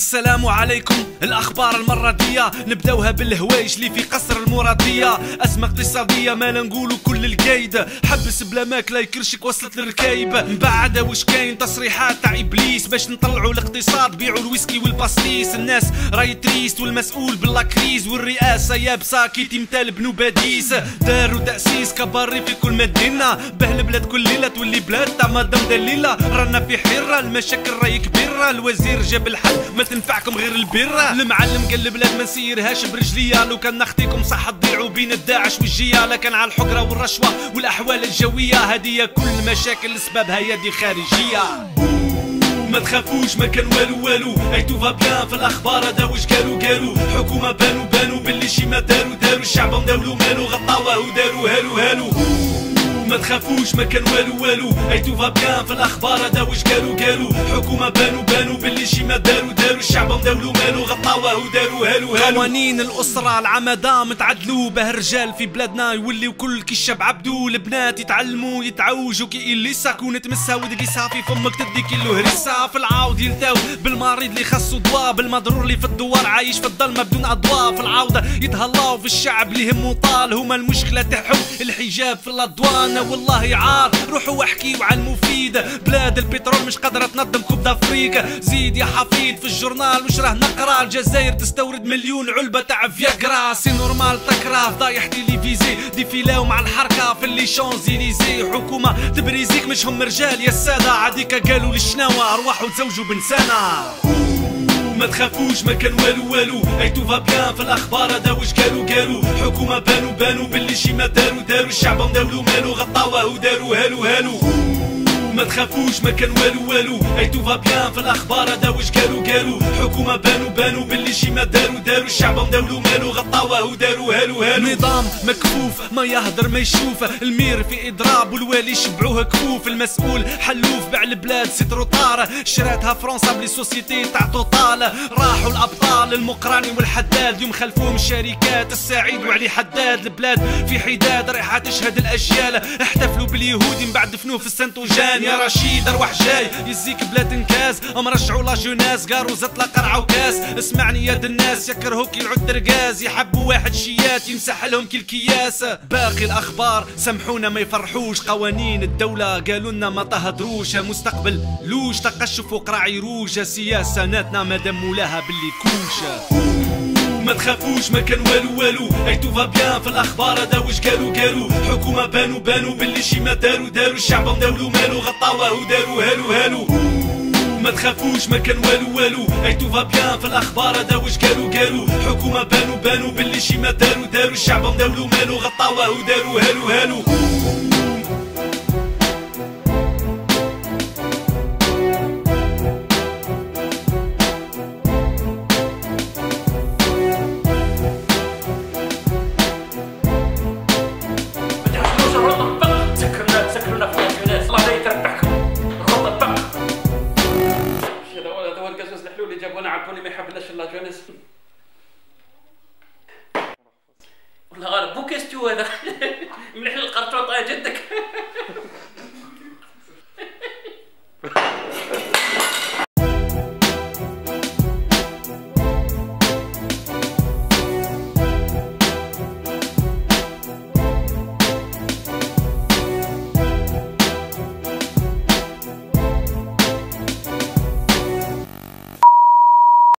السلام عليكم. الأخبار المره دي نبدأوها بالهوايش اللي في قصر المراديه أزمة اقتصادية ما نقولوا كل القايد حبس بلا ماكله يكرشك وصلت للركايب من بعد واش كاين؟ تصريحات تاع إبليس باش نطلعوا الاقتصاد. بيعوا الويسكي وال pastis الناس راي triste والمسؤول ب la crise. والرئاسه يابسه كي تمثال بنو باديس. داروا تأسيس كباري في كل مدينة. به البلاد كل ليلة تولي بلاد تاع مدام دليلة. رانا في حيرة المشاكل راي كبيرة. الوزير جاب الحل ما تنفعكم غير البره المعلم قال البلاد ما نسيرهاش برجليا لو كان نخطيكم صح تضيعوا بين الداعش والجية. لكن على الحقرة والرشوة والأحوال الجوية هذه كل مشاكل اسبابها يدي خارجية. ما تخافوش ما كان والو والو. اي tout bien في الأخبار هذا واش قالوا؟ قالوا حكومة بانوا بانوا باللي شي ما داروا داروا. الشعب مداولو مالو غطاوه وداروا. هالو هالو. ما تخافوش ما كان والو والو. et tout bien في الأخبار هذا واش قالوا قالوا. حكومة بانوا بانوا. باللي شي ما داروا داروا. الشعب مداولو مالو. وداروا هالو هالو قوانين الأسرة العمدة متعدلوا به الرجال في بلادنا يوليو كل كي الشاب عبدو البنات يتعلموا يتعوجوا كي اللي ساكون تمسها ودقيسها في فمك تدي كيلو هريسها في العاود يلتاو بالمريض اللي خاصو دواء بالمضرور اللي في الدوار عايش في الظلمة بدون أضواء. في العودة يتهلاو في الشعب اللي همو طال هما المشكلة تاعهم. الحجاب في la douane والله عار. روحوا واحكيو على المفيد بلاد البترول مش قادرة تنظم coupe d'Afrique زيد يا حفيد في ال journal وش راه نقرا الجزائر؟ تستورد مليون علبة تاع فياغرا c'est normal تكره فضايح télévisés défil او مع الحركة في les Champs-Élysées. حكومة تبريزيك مش هم رجال يا السادة. عاديكا قالوا للشناوه ارواحوا تزوجوا بنسانة. ما تخافوش ما كان والو والو. et tout bien في الأخبار هذا واش قالوا قالوا. حكومة بانوا بانوا باللي شي ما داروا داروا. الشعب مداولو مالو غطاوه وداروا هالو هالو. ما تخافوش ما كان والو والو. et tout bien في الأخبار هذا واش قالوا قالوا حكومة بانوا بانوا باللي شي ما داروا داروا الشعب مداولو مالو. غطاوه وداروا هالو هالو. نظام مكفوف ما يهدر ما يشوف. ال maire في إضراب والوالي شبعوه كفوف. المسؤول حلوف باع البلاد c'est trop tard شراتها فرنسا ب les sociétés تاع توتال راحوا الأبطال المقراني والحداد. اليوم خلفوهم الشركات السعيد وعلي حداد. البلاد في حداد رايحه تشهد الأجيال. احتفلوا باليهودي من بعد دفنوه في السنتوجان. يا رشيد ارواح جاي. يزيك بلا تنكاز أم رجعوا لا جوناس قاروا زطلة قرعة وكاس اسمعني يا الناس يكرهوك يلعد رقاز. يحبوا واحد شيات يمسح لهم كل كياس. باقي الأخبار سامحونا ما يفرحوش. قوانين الدولة قالوا لنا ما تهدروش مستقبل لوش تقشف وقرع يروج. سياسة ناتنا مادام مولاها باللي ما تخافوش ما كان والو والو. et tout bien في الأخبار هذا واش قالوا قالوا. حكومة بانوا بانوا. باللي شي ما داروا داروا. الشعب مداولو مالو غطاوه وداروا هالو هالو. ما تخافوش ما كان والو والو. et tout bien في الأخبار هذا واش قالوا قالوا. حكومة بانوا بانوا. باللي شي ما داروا داروا. الشعب مداولو مالو غطاوه وداروا. هالو هالو. الحلو اللي جابونا عبوني ما يحبناش الا جونس والله غالب بو كيستيو هذا. مليح القرطوطة جدك.